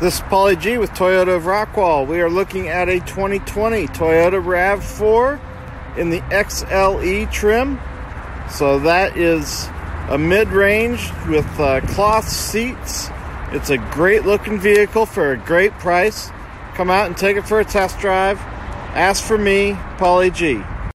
This is Polly G with Toyota of Rockwall. We are looking at a 2020 Toyota RAV4 in the XLE trim. So that is a mid-range with uh, cloth seats. It's a great looking vehicle for a great price. Come out and take it for a test drive. Ask for me, Polly G.